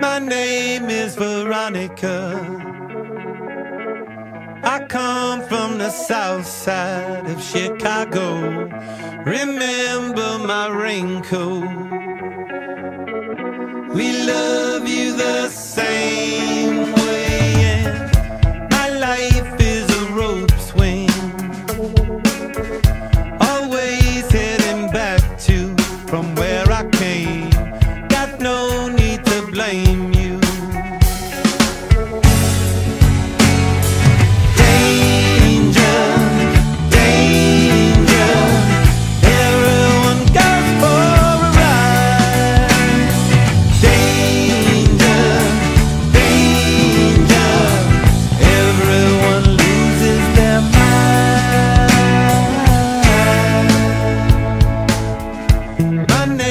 My name is Veronica. I come from the south side of Chicago. Remember my raincoat. We love. My name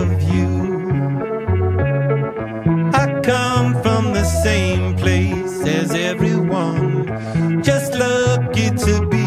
of you. I come from the same place as everyone, just lucky to be.